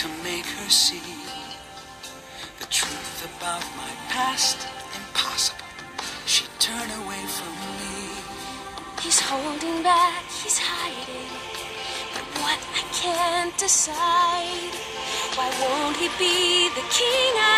to make her see the truth about my past impossible. She'd turn away from me. He's holding back, he's hiding. But what I can't decide, why won't he be the king I